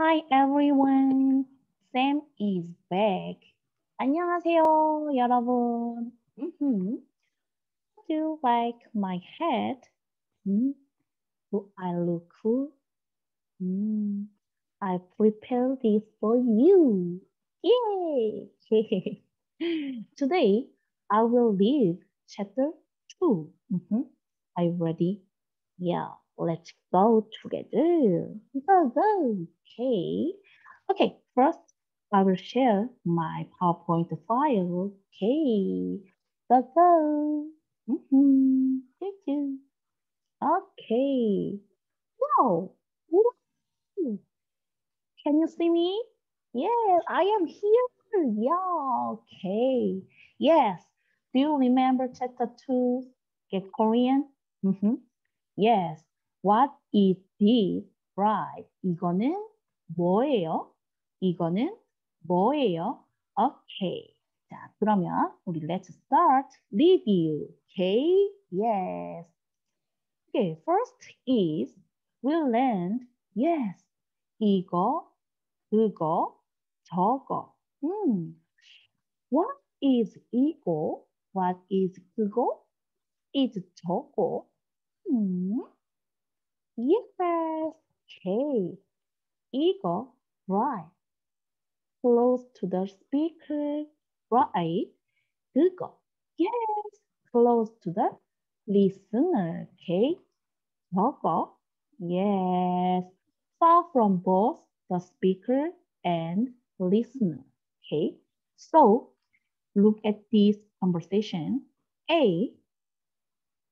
Hi everyone. Sam is back. 안녕하세요, 여러분. Mm-hmm. Do you like my hat? Hmm? Do I look cool? Hmm. I prepared this for you. Yay! Today, I will read chapter 2. Mm-hmm. Are you ready? Yeah, let's go together. Go, go. Okay. Okay, first, I will share my PowerPoint file. Okay. Go, go. Mm-hmm. Thank you. Okay. Wow. Can you see me? Yes, I am here. Yeah, okay. Yes. Do you remember chapter 2? Get Korean? Mm-hmm. Yes. What is this? Right. 이거는 뭐예요? 이거는 뭐예요? Okay. 자, 그러면 우리 let's start review. Okay? Yes. Okay, first is we learned yes. 이거, 그거, 저거. 음. What is 이거? What is 그거? Is 저거? 음. Yes. Okay. 이거, right. Close to the speaker, right. 그거. Yes. Close to the listener. Okay. 저거. Yes. Far from both the speaker and listener. Okay. So look at this conversation. A.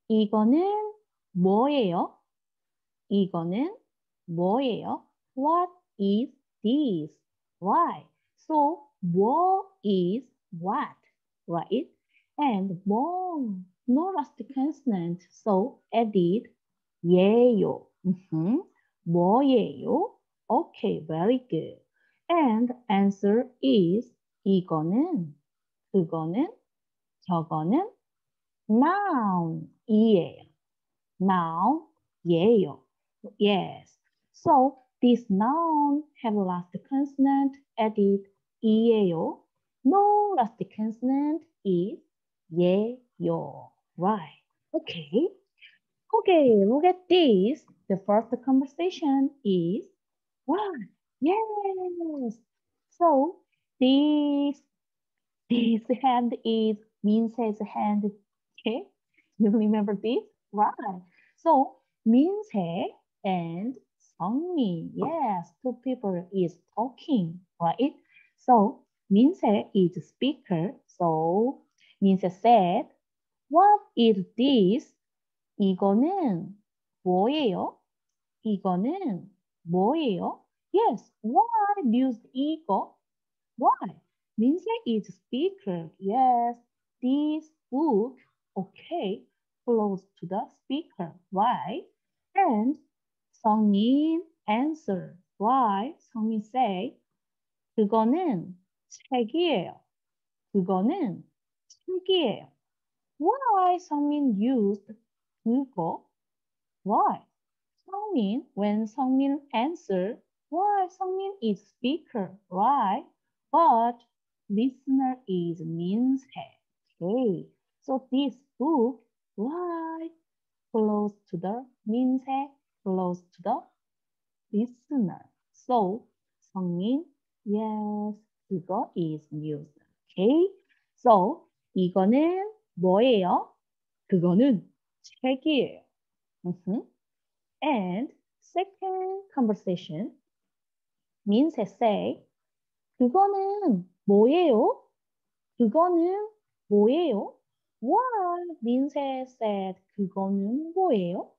이거는 뭐예요? 이거는 뭐예요? What is this? Right. So what is what? Right? And more. No last consonant. So edit 예요. Mm-hmm. 뭐예요? Okay, very good. And answer is 이거는, 그거는, 저거는 noun 이에요. noun 예요. Yes. So this noun have last consonant added eo. No last consonant is yeo. Right. Okay. Okay, look at this. The first conversation is one. Yes. So this this hand is Minse's hand. Okay, you remember this, right? So Minse and Songmin, yes, two people is talking, right? So Minse is speaker. So Minse said, "What is this?" 이거는 뭐예요? 이거는 뭐예요? Yes, why use 이거? Why? Minse is speaker. Yes, this book, okay, close to the speaker. Why? And 성민 answer. Why? 성민 say, 그거는 책이에요. 그거는 책이에요. Why 성민 used 그거? Why? 성민, when 성민 answer, why 성민 is speaker, right? But listener is Minse. Okay, so this book, why? Close to the Minse, close to the listener. So 성민, yes, 그거 is used. Okay, so 이거는 뭐예요? 그거는 책이에요. Mm-hmm. And second conversation means say 그거는 뭐예요? 그거는 뭐예요? Why means said 그거는 뭐예요?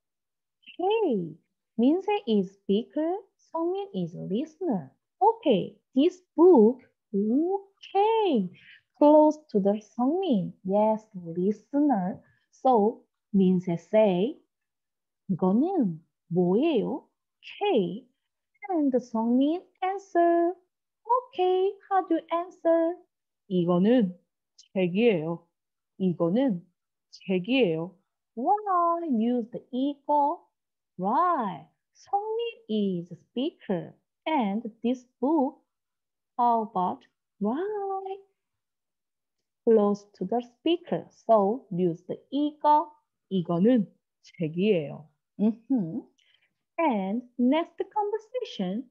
Okay, means is speaker, 성민 is listener. Okay, this book, okay, close to the 성민, yes, listener. So means say 이거는 뭐예요? K and 성민 answer okay how do you answer 이거는 책이에요 이거는 책이에요 why use the 이거 right 성민 is speaker And this book, how about right close to the speaker? So use the 이거, 이거는 책이에요. Mm -hmm. And next conversation,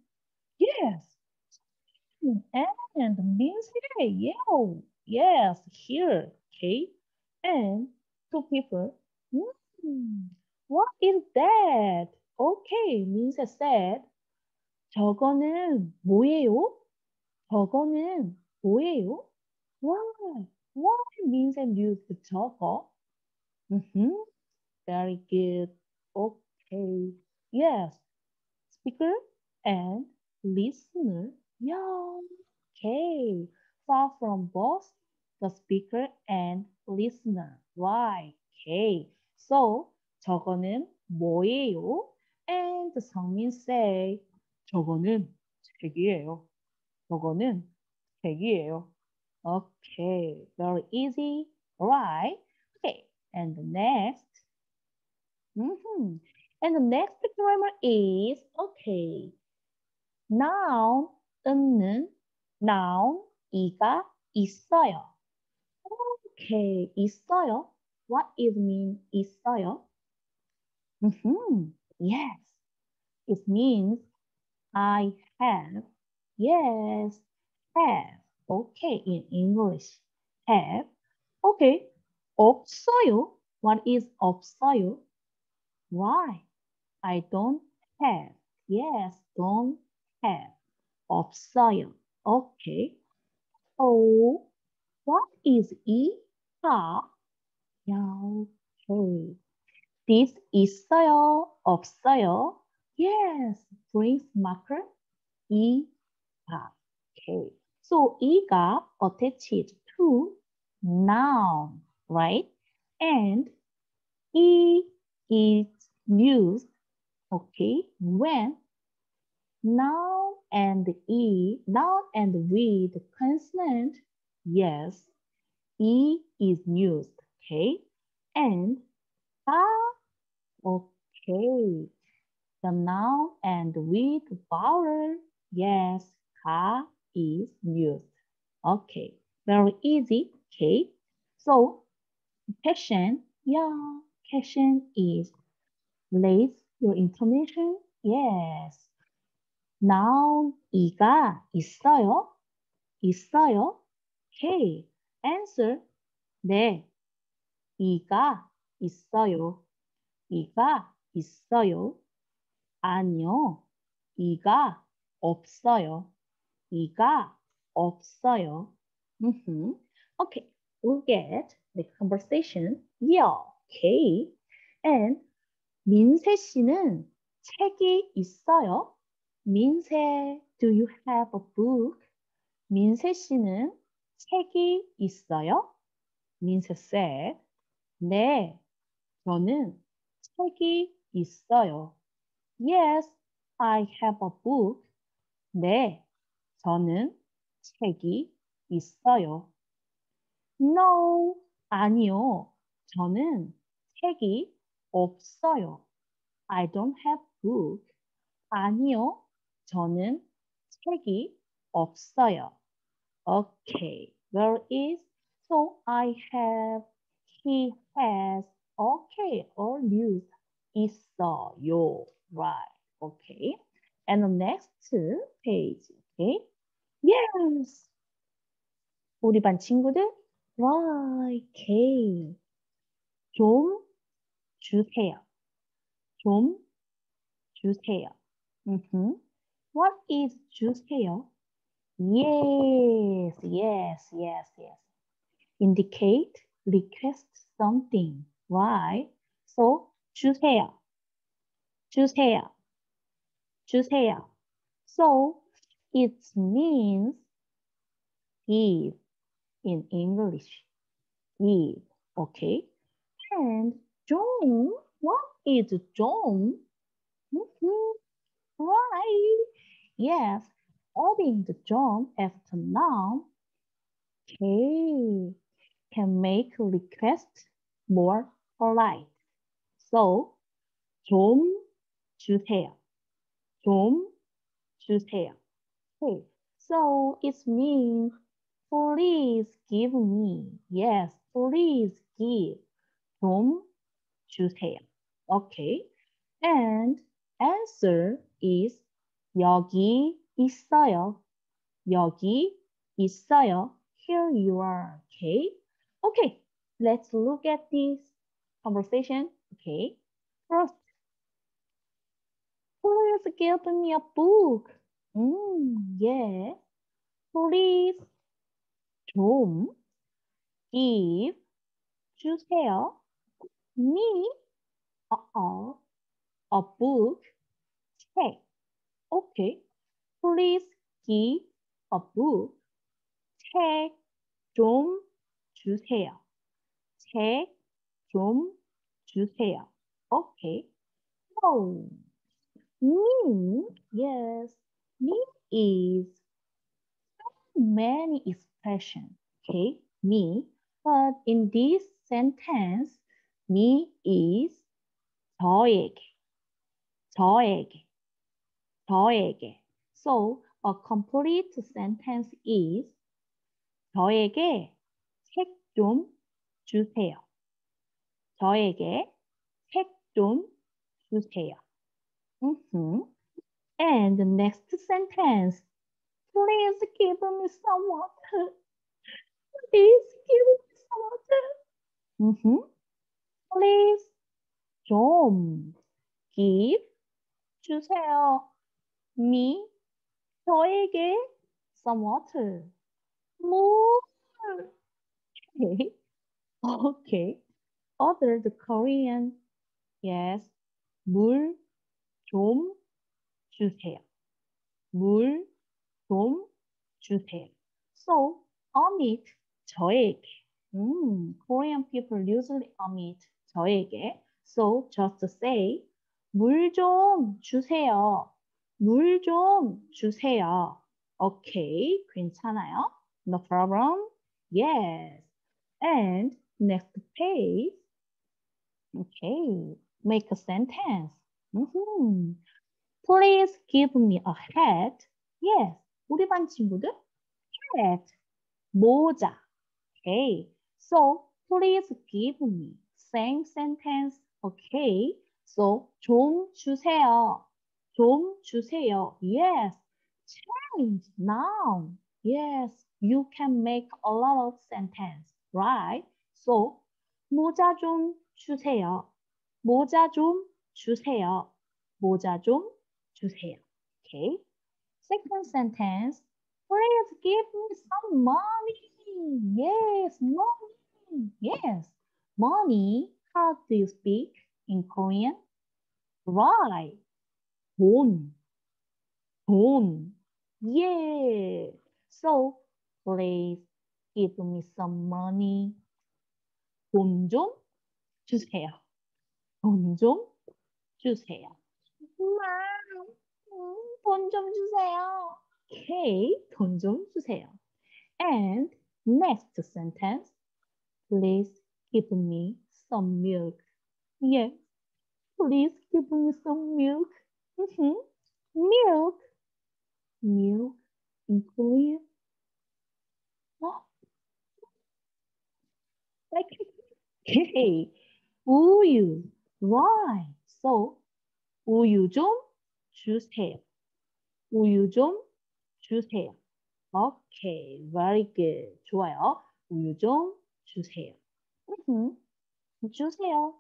yes. And means here, yeah, yes, here, okay. And two people, hmm, what is that? Okay, means said. 저거는 뭐예요? 저거는 뭐예요? Why? Why means and use the 저거? Mm -hmm. Very good. Okay. Yes. Speaker and listener. Yeah. Okay. Far from both the speaker and listener. Why? Okay. So 저거는 뭐예요? And 성민 say 저거는 책이에요. 저거는 책이에요. Okay, very easy, right? Okay, and the next. Mm -hmm. And the next grammar is, okay. Noun, 있는, noun, 이가 있어요. Okay, 있어요. What is mean 있어요? Mm -hmm. Yes, it means I have. Yes, have. Okay, in English. Have. Okay. 없어요. What is 없어요? Why? I don't have. Yes, don't have. 없어요. Okay. Oh, what is 이하? Yeah, okay. This 있어요, 없어요? Yes, brings marker 이가. Okay. So 이가 attached to noun, right? And e is used, okay, when noun and e, noun and with consonant, yes, e is used, okay? And ah, okay, the noun and with vowel, yes, ka is used. Okay, very easy, okay? So, question, yeah, question is, raise your intonation, yes. noun, 이가 있어요? 있어요? Okay, answer, 네, 이가 있어요. 이가 있어요. 아니요. 이가 없어요. 이가 없어요. Mm -hmm. Okay, we'll get the conversation. Yeah, okay. And 민세 씨는 책이 있어요? 민세, do you have a book? 민세 씨는 책이 있어요? 민세 said, 네, 저는 책이 있어요. Yes, I have a book. 네, 저는 책이 있어요. No, 아니요. 저는 책이 없어요. I don't have book. 아니요. 저는 책이 없어요. Okay, where is? So I have, he has, okay, or use 있어요. Right. Okay. And the next page. Okay. Yes. 우리 반 친구들. Right. Okay. 좀 주세요. 좀 주세요. Mm -hmm. What is 주세요? Yes, yes, yes, yes. Indicate, request something, right? So, 주세요. 주세요. 주세요. So it means give in English. Give, okay? And John, what is John? Mm -hmm. Right. Yes, adding the John after noun, okay, can make request more polite. So, 좀 주세요. 좀 주세요. Okay, so it means please give me. Yes, please give. 좀 주세요. Okay, and answer is 여기 있어요. 여기 있어요. Here you are. Okay. Okay. Let's look at this conversation. Okay. First, please give me a book. Mm, yeah. Please 좀 give 주세요. Me uh-oh, a book 책. Okay. Please give a book 책 좀 주세요. 책 좀 주세요. Okay. So, me, yes, me is so many expressions. Okay, me. But in this sentence, me is 저에게, 저에게, 저에게. So, a complete sentence is 저에게 책 좀 주세요. 저에게 책 좀 주세요. Mm -hmm. And the next sentence. Please give me some water. Please give me some water. Mm -hmm. Please 좀 give 주세요. Me 저에게 some water. 물. Okay. Okay. Other the Korean. Yes. 물 좀 주세요. 물 좀 주세요. So, omit 저에게. Mm, Korean people usually omit 저에게. So, just say 물 좀 주세요. 물 좀 주세요. Okay, 괜찮아요? No problem? Yes. And next page. Okay, make a sentence. Mm -hmm. Please give me a hat. Yes, 우리 반 친구들 hat, 모자. Okay, so please give me. Same sentence. Okay, so 좀 주세요. 좀 주세요. Yes, change now. Yes, you can make a lot of sentence, right? So 모자 좀 주세요. 모자 좀 주세요. 모자 좀 주세요. Okay. Second sentence. Please give me some money. Yes, money. Yes, money. How do you speak in Korean? Right. 돈. 돈. Yeah. So, please give me some money. 돈 좀 주세요. 돈 좀 주세요. 돈 좀 주세요. Okay, 돈 좀 주세요. And next sentence, please give me some milk. Yes, please give me some milk. Mm -hmm. Milk. Milk in Korean. Oh. Like, okay. 우유. Right. So, 우유 좀 주세요. 우유 좀 주세요. Okay, very good. 좋아요. 우유 좀 주세요. Mm-hmm. 주세요.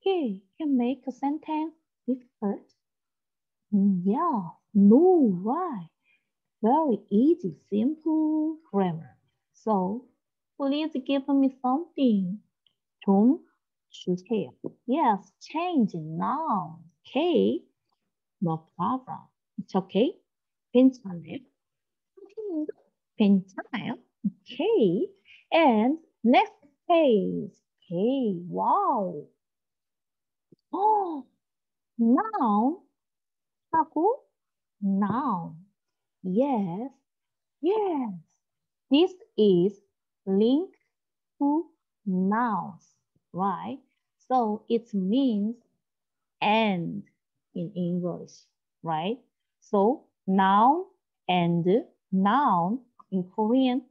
Okay, can make a sentence difficult. Yeah, no, right. Very easy, simple grammar. So, please give me something. 좀 She's here. Yes, Change now. Okay, no problem. It's okay. Pencil left. Okay, pencil. K. and next page. K, wow. Oh, now, Taku, now. Yes, yes. This is link to nouns right? So it means and in English, right? So noun and noun in Korean.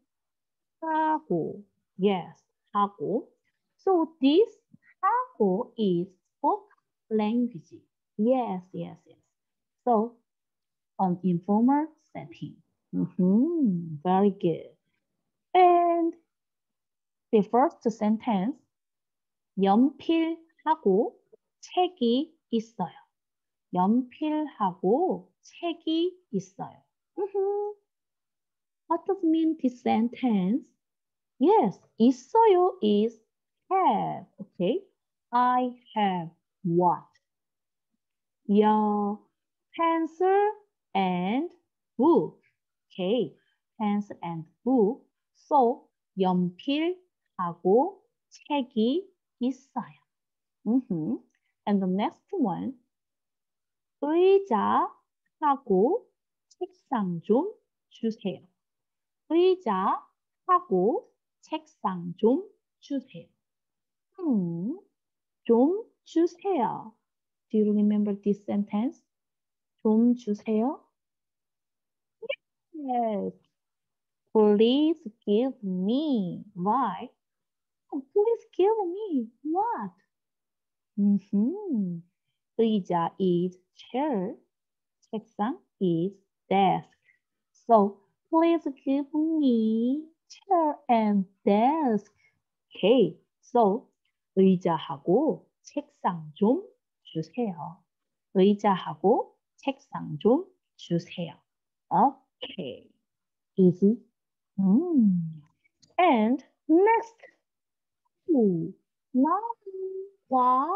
하고. Yes, 하고. So this 하고 is spoke language. Yes, yes, yes. So on informal setting. Mm -hmm, very good. And the first sentence, 연필하고 책이 있어요. 연필하고 책이 있어요. Mm -hmm. What does mean this sentence? Yes, 있어요 is have. Okay, I have what? Your pencil and book. Okay, pencil and book. So 연필하고 책이 있어요. Mm -hmm. And the next one, 의자하고 책상 좀 주세요. 의자하고 책상 좀 주세요. 음, 좀 주세요. Do you remember this sentence? 좀 주세요. Yes. Please give me. Why? Oh, please give me. What? Mm-hmm. 의자 is chair. 책상 is desk. So please give me chair and desk. Okay. So 의자하고 책상 좀 주세요. 의자하고 책상 좀 주세요. Okay. Easy. Mm. And next. 不老华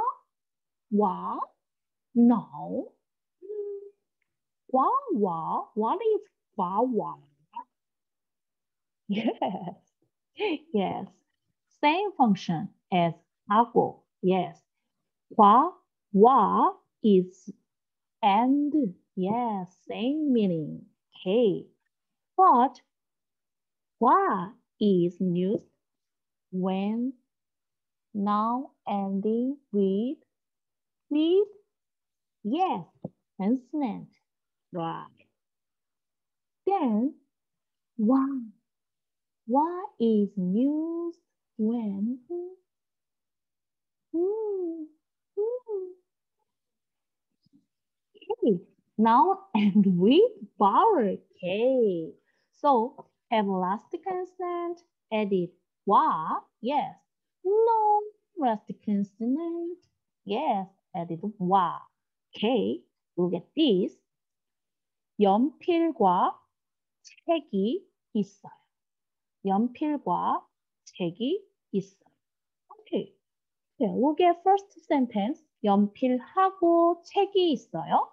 娃脑娃娃 what is 娃娃 yes. Yes. Same function as aqua. Yes. 华娃 is and. Yes. Same meaning. Okay, but 华 is used when noun ending with with yes consonant. Right. Then why why is used when hmm, hmm. Okay, Now and with power K. So last consonant added wa, yes. No last consonant, yes, added wa. Okay, look at this. 연필과 책이 있어요. 연필과 책이 있어요. Okay. Yeah, look at first sentence. 연필하고 책이 있어요.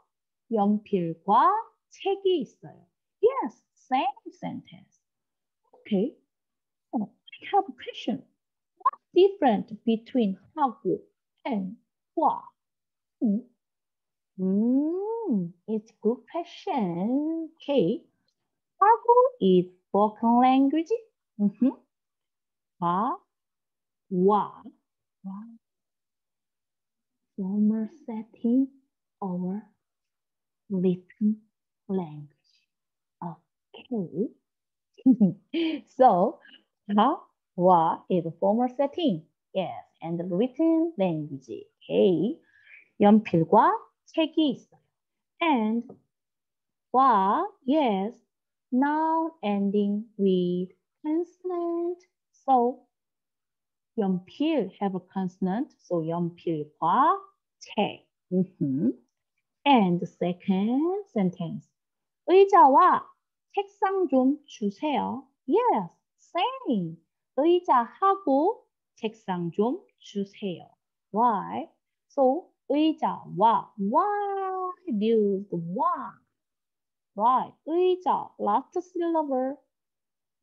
연필과 책이 있어요. Yes, same sentence. Okay. Oh, I have a question. different between 照顾 and Hua. 画图。Mm, it's good question. Okay. Hagu is spoken language. Mm -hmm. Ha, Hua. wa. Former setting or written language. Okay. so, ha, wa is a formal setting. Yes, and the written language. Okay. 연필과 책이 있어요. And 와, yes, noun ending with consonant. So, 연필 have a consonant. So, 연필과 책. Mm -hmm. And the second sentence. 의자와 책상 좀 주세요. Yes, same. 의자하고 책상 좀 주세요. Why? So, 의자와 why used why? Right. 의자, last syllable.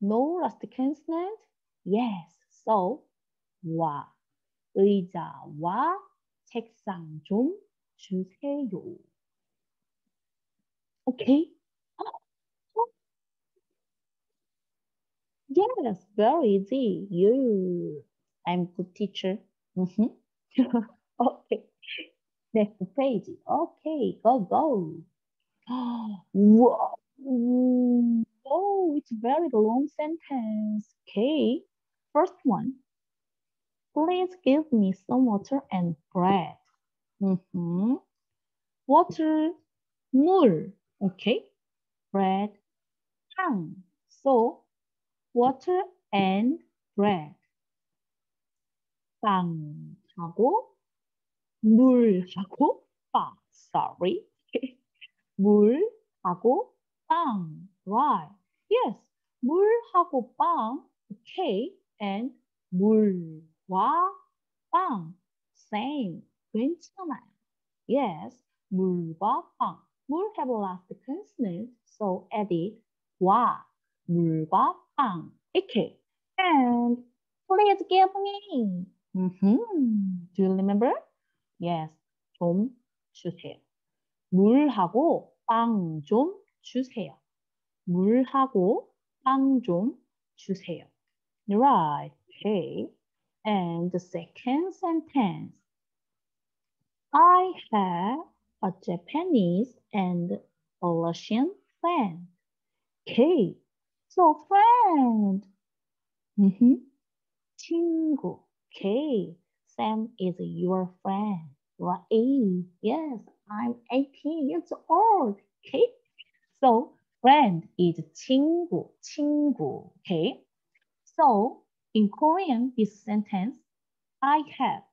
No last consonant? Yes. So, 와. 의자와 책상 좀 주세요. Okay? Yes, very easy. You, I'm good teacher. Mm -hmm. okay. Next page. Okay, go, go. Whoa. Oh, it's very long sentence. Okay. First one. Please give me some water and bread. Mm -hmm. Water, 물. Okay. Bread, 빵. So, water and bread. 빵하고 물하고 빵. Sorry. 물하고 빵. Right. Yes. 물하고 빵. Okay. And 물과 빵. Same. 괜찮아요. Yes. 물과 빵. 물 have last consonant. So edit 와. 물과 빵. Okay. And please give me. Mm -hmm. Do you remember? Yes. 좀 주세요. 물하고 빵 좀 주세요. 물하고 빵 좀 주세요. Right. Okay. And the second sentence. I have a Japanese and a Russian friend. Okay. So friend. Mm -hmm. 친구. Okay. Sam is your friend. Right? Yes, I'm 18 years old. Okay. So friend is 친구, 친구. Okay. So in Korean, this sentence, I have.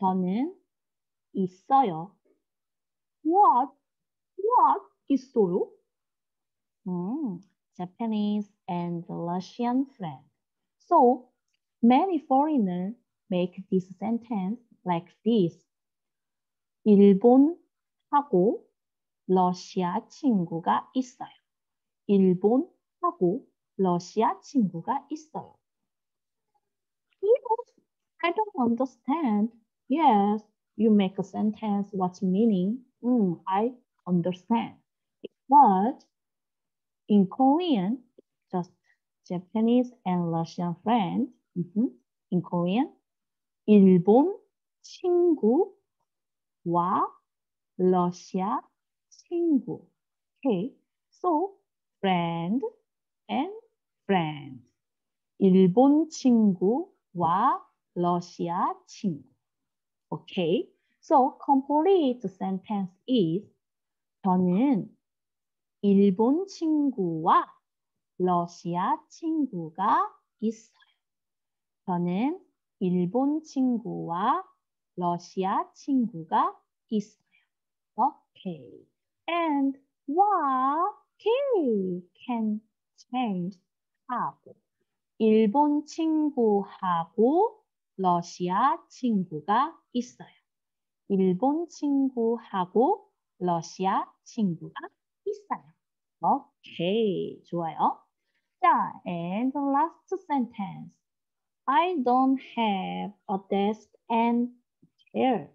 저는 있어요. What? What 있어요? Mm, Japanese and Russian friend. So many foreigners make this sentence like this. 일본하고 러시아 친구가 있어요. 일본하고 러시아 친구가 있어요. Yes, I don't understand. Yes, you make a sentence, what's meaning? Mm, I understand. But in Korean, just Japanese and Russian friends. Mm -hmm. In Korean, 일본 친구와 러시아 친구. Okay, so friend and friend. 일본 친구와 러시아 친구. Okay, so complete sentence is 저는 일본 친구와 러시아 친구가 있어요. 저는 일본 친구와 러시아 친구가 있어요. Okay. And 와, okay, can change 하고. 일본 친구하고 러시아 친구가 있어요. 일본 친구하고 러시아 친구가 있어요. 오케이, 좋아요. 자, and the last sentence. I don't have a desk and chair.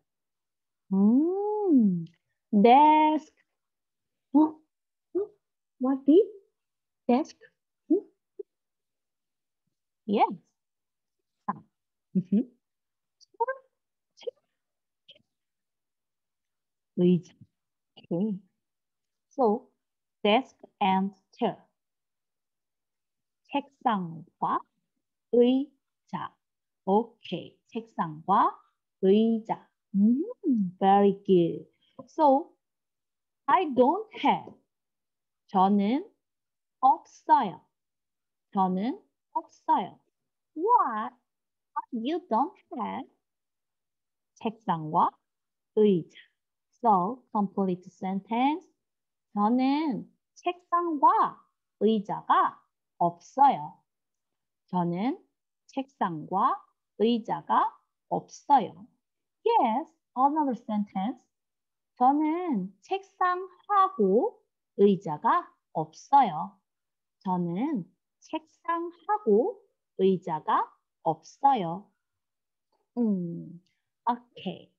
음, desk. 어? 어? What is desk? 음? Yes. 아, 음흠. 의자. Okay. So, desk and chair. 책상과 의자. 자, 오케이. 책상과 의자. 음, very good. So, I don't have. 저는 없어요. 저는 없어요. What? You don't have? 책상과 의자. So, complete sentence. 저는 책상과 의자가 없어요. 저는 책상과 의자가 없어요. Yes, another sentence. 저는 책상하고 의자가 없어요. 저는 책상하고 의자가 없어요. 음, okay.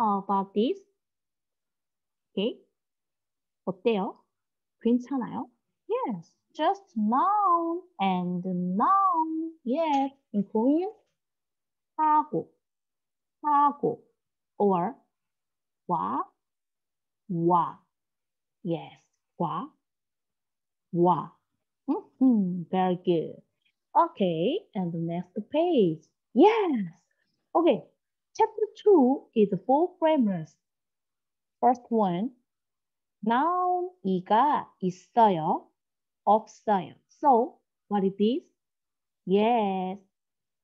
How about this? Okay. 어때요? 괜찮아요? Yes. just noun and noun. Yes, in Korean, 하고, 하고, or 와, 와. Yes. 과. 와. Mm-hmm. Very good. Okay, and the next page. Yes. Okay. Chapter 2 is four grammars. First one. Noun 이가 있어요. 없어요. So, what it is? Yes,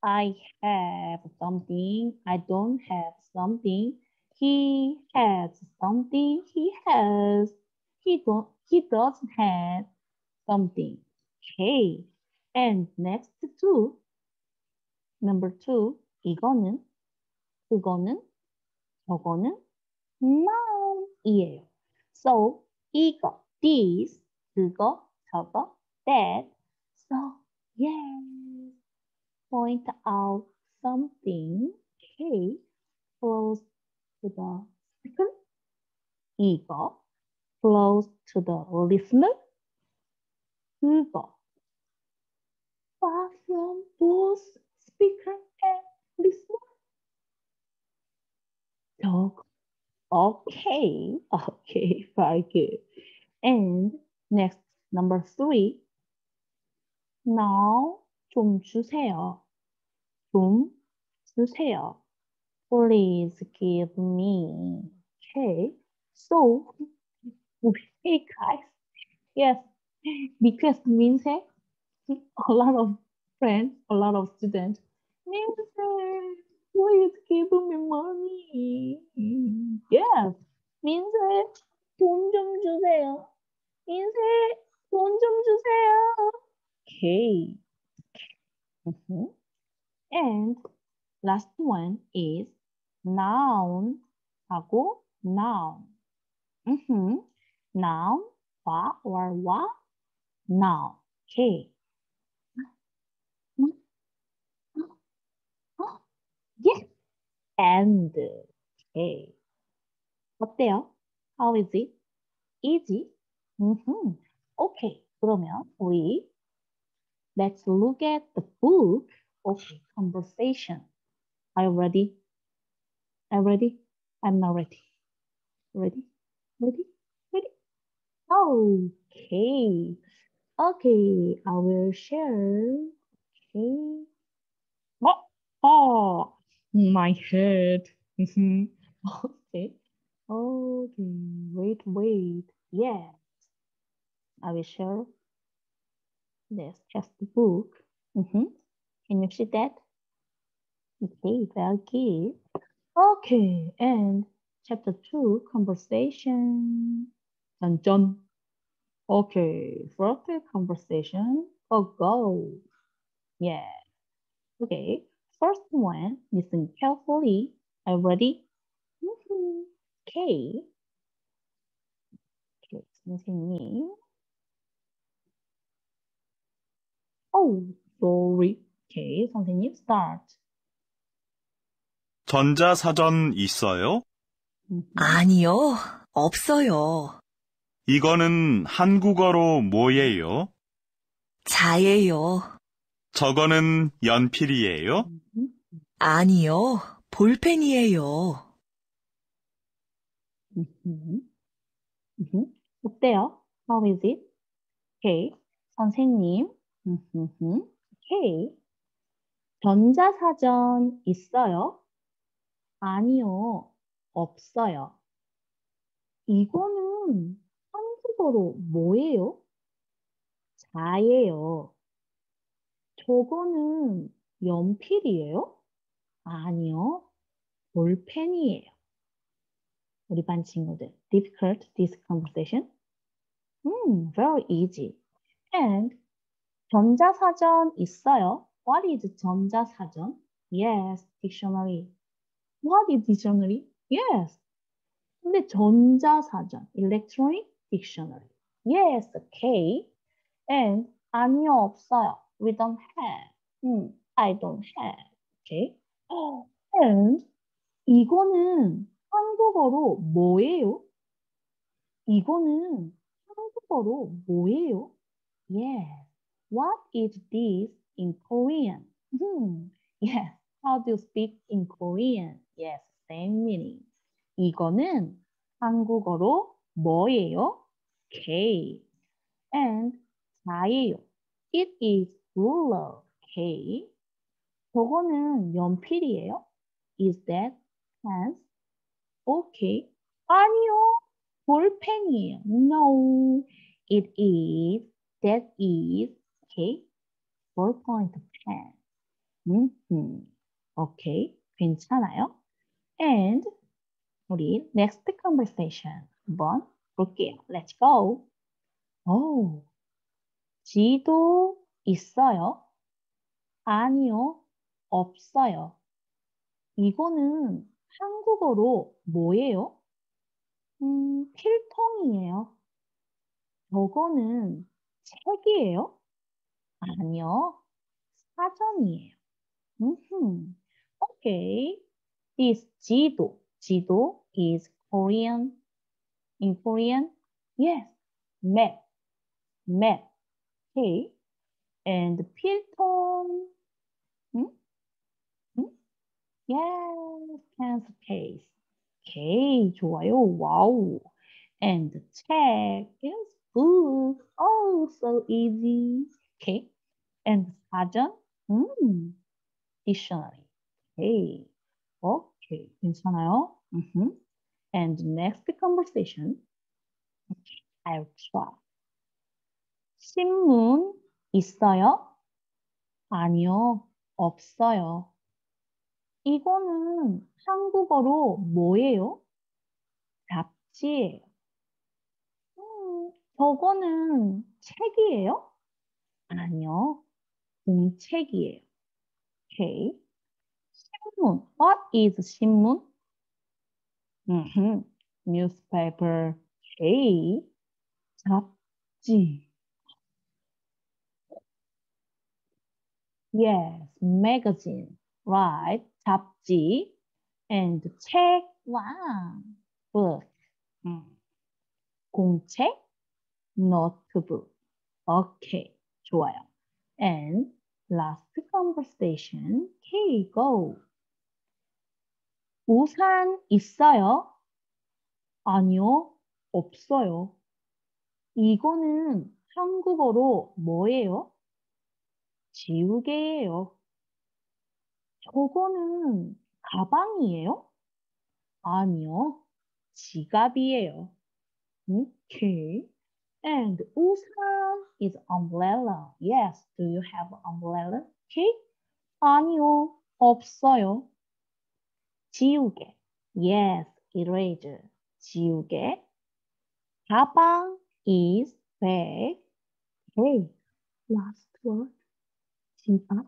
I have something. I don't have something. He has something. He has. He don't. He doesn't have something. Okay. And next two. Number two. 이거는, 그거는, 저거는 noun이에요. So 이거, this, 그거, 저거, that. So yes, point out something. Okay, close to the speaker. 이거, close to the listener. 그거, far from both speaker and listener. 저거. Okay, okay, very good. And next, number three. Now, 좀 주세요. 좀 주세요. Please give me. Okay, so, hey guys, yes, because means a lot of friends, a lot of students, means please give me money. Yes, 민세 돈좀 주세요. 민세 돈좀 주세요. Okay. Mm -hmm. And last one is noun 하고 noun. Mm -hmm. Noun, 와 or 와, noun. Okay. Yes. And. Okay. 어때요? How is it? Easy? Mm-hmm. Okay. 그러면 우리 let's look at the book of conversation. Are you ready? Are you ready? I'm not ready. Ready? Ready? Ready? Okay. Okay. I will share. Okay. Oh, oh my head. okay. Okay, wait, wait. Yes. I will share this textbook. Mm -hmm. Can you see that? Okay, very good. Okay, and chapter two, conversation. Dun, dun. Okay, first conversation, for go. Yeah. Okay, first one, listen carefully. Are you ready? Mm -hmm. Okay. Okay, 선생님. Oh, sorry. Okay, 선생님, start. 전자사전 있어요? 아니요, 없어요. 이거는 한국어로 뭐예요? 자예요. 저거는 연필이에요? 아니요, 볼펜이에요. 어때요? How is it? Okay. 선생님. Okay. 전자사전 있어요? 아니요. 없어요. 이거는 한국어로 뭐예요? 자예요. 저거는 연필이에요? 아니요. 볼펜이에요. 우리 반 친구들. Difficult this conversation? Hmm, very easy. And 전자사전 있어요? What is 전자사전? Yes, dictionary. What is dictionary? Yes. 근데 전자사전, electronic dictionary. Yes, okay. And 아니요, 없어요. We don't have. Hmm, I don't have. Okay. And 이거는 한국어로 뭐예요? 이거는 한국어로 뭐예요? Yes. What is this in Korean? Hmm. Yes. How do you speak in Korean? Yes. Same meaning. 이거는 한국어로 뭐예요? K. And 자예요. It is ruler. K. 저거는 연필이에요. Is that pen? Okay. 아니요. 볼펜이에요. No. It is. That is. Okay. ballpoint pen. 음, 오케이. 괜찮아요. And 우리 next conversation 한번 볼게요. Let's go. 오, 지도 있어요? 아니요, 없어요. 이거는 한국어로 뭐예요? 음, 필통이에요. 저거는 책이에요? 아니요, 사전이에요. 음흠. Okay. This 지도, 지도 is Korean. In Korean, yes, map, map. Okay. And 필통, hmm? Hmm? Yes, pencil case. Okay, 좋아요. Wow. And check is book. Oh, so easy. Okay. And 사전, 음, dictionary. Okay. Okay. 괜찮아요? Mm-hmm. And next conversation. Okay, I'll try. 신문 있어요? 아니요, 없어요. 이거는 한국어로 뭐예요? 잡지예요. 음, 저거는 책이에요? 아니요, 공책이에요. Okay. 신문. What is 신문? Mm-hmm. Newspaper. Okay. 잡지. Yes, magazine. Right. 잡지. And 책. Wow. Book. 음. 공책. Notebook. Okay. 좋아요. And last conversation. Okay, go. 우산 있어요? 아니요, 없어요. 이거는 한국어로 뭐예요? 지우개예요. 저거는 가방이에요? 아니요, 지갑이에요. Okay. And 우산 is umbrella. Yes, do you have umbrella? Okay. 아니요, 없어요. 지우개. Yes, eraser. 지우개. 가방 is bag. Okay. Last word. 지갑.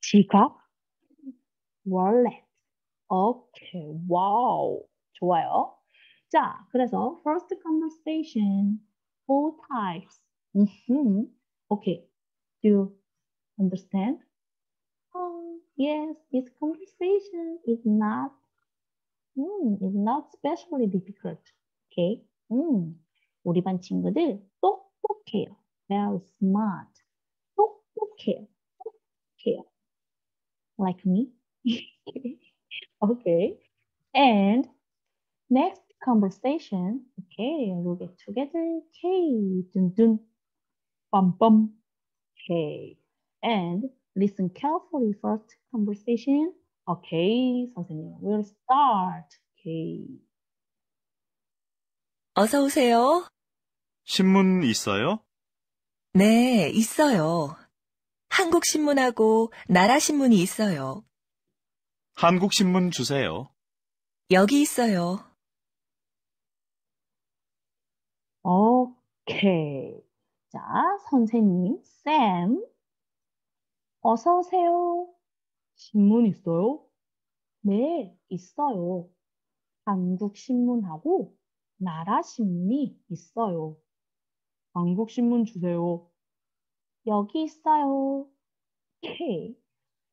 지갑. wallet. Okay. Wow. 좋아요. 자, 그래서 first conversation, four types. Mm-hmm. Okay. Do you understand? Oh, yes, this conversation is not, mm, is not especially difficult. Okay. 음, 우리 반 친구들 똑똑해요. Very smart. 똑똑해요. 똑똑해요. Like me. okay. And next conversation. Okay, we'll get together. Okay, dun dun, bum bum. Okay, and listen carefully first conversation. Okay, 선생님, we'll start. Okay. 어서 오세요. 신문 있어요? 네, 있어요. 한국 신문하고 나라 신문이 있어요. 한국 신문 주세요. 여기 있어요. 오케이. 자, 선생님, 쌤. 어서 오세요. 신문 있어요? 네, 있어요. 한국 신문하고 나라 신문이 있어요. 한국 신문 주세요. 여기 있어요. 오케이.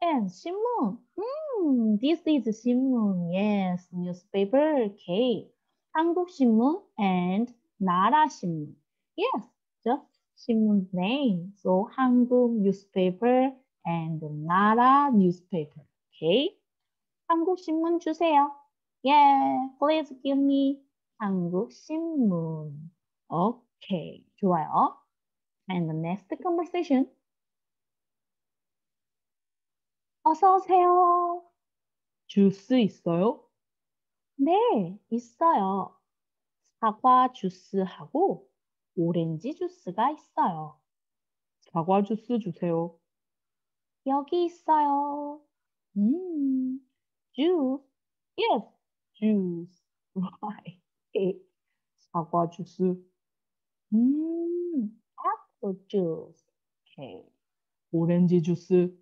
And 신문. 음, this is 신문. Yes, newspaper. Okay. 한국 신문 and 나라 신문. Yes, just 신문 name. So 한국 newspaper and 나라 newspaper. Okay. 한국 신문 주세요. Yeah, please give me 한국 신문. 오케이, 좋아요. And the next conversation. 어서 오세요. 주스 있어요? 네, 있어요. 사과 주스하고 오렌지 주스가 있어요. 사과 주스 주세요. 여기 있어요. 음, juice. Yes, juice. Right. 사과 주스. 음, juice. Okay. 오렌지 주스.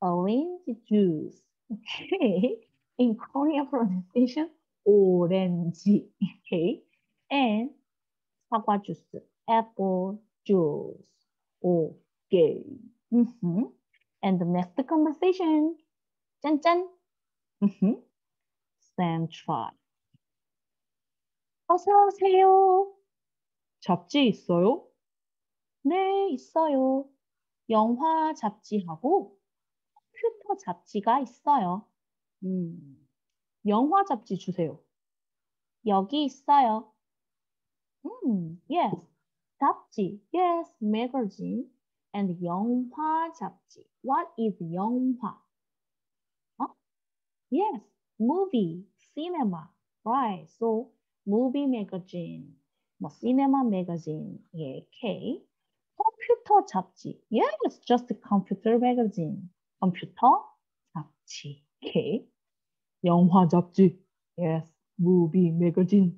Orange juice. Okay. In Korean pronunciation, 오렌지. Okay. And 사과 주스. Apple juice. Okay. Mm-hmm. And the next conversation. 짠 짠. Mm-hmm. Sam try. 어서 오세요. 잡지 있어요? 네, 있어요. 영화 잡지하고 컴퓨터 잡지가 있어요. 음, 영화 잡지 주세요. 여기 있어요. 음, yes. 잡지. Yes, magazine. And 영화 잡지. What is 영화? 어? Yes, movie, cinema. Right. So, movie magazine. 뭐, cinema magazine. 예, K. 컴퓨터 잡지. Yes, just computer magazine. 컴퓨터 잡지. K. 영화 잡지. Yes, movie magazine.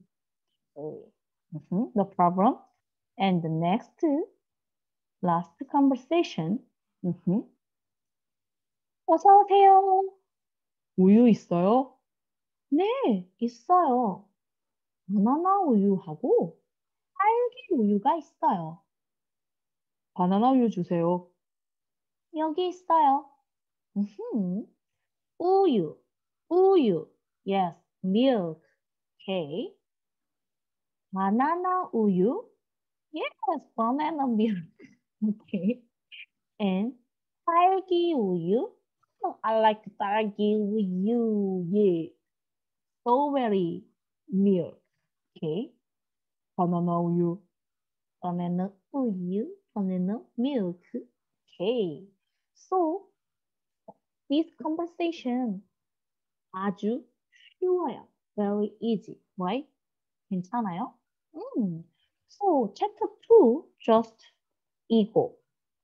Oh. mhm, No problem. And the next, last conversation. mhm. 어서 오세요. 우유 있어요? 네, 있어요. 바나나 우유하고 딸기 우유가 있어요. 바나나 우유 주세요. 여기 있어요. 음흠. 우유, 우유. Yes, milk. Okay. Banana 우유. Yes, banana milk. Okay. And 딸기 우유. Oh, I like 딸기 우유. Yeah. Strawberry milk. Okay. Banana 우유. Banana 우유. Banana milk. Okay. So, this conversation 아주 쉬워요. Very easy, right? 괜찮아요? 음. So, chapter 2, just 이거,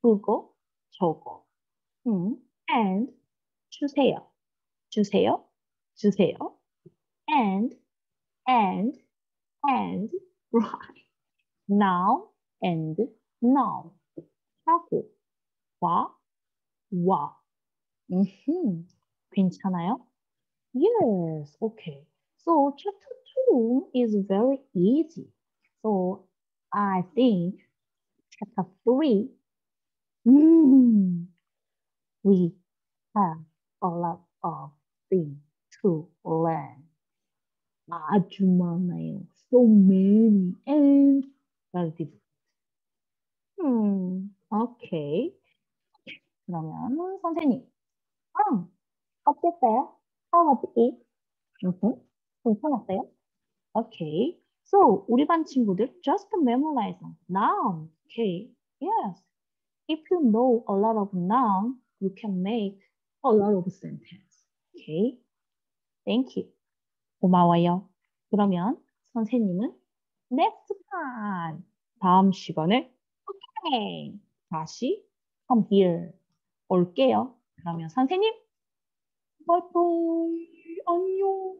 그거, 저거. 음. And 주세요. 주세요. 주세요. And, and, and, right. Now and now. 하고, 와, 와. 음흠. 괜찮아요? Yes, okay. So chapter 2 is very easy. So I think chapter 3, mm, we have a lot of things to learn. 아주 많아요. So many and very difficult. Hmm, okay. 그러면 선생님, 음, 어땠어요? How was it? 음, 괜찮았어요? Okay. So, 우리 반 친구들 just memorize noun. Okay. Yes. If you know a lot of noun, you can make a lot of sentence. Okay. Thank you. 고마워요. 그러면 선생님은 next time 다음 시간에 다시 come here 올게요. 그러면 선생님 바이바이 안녕.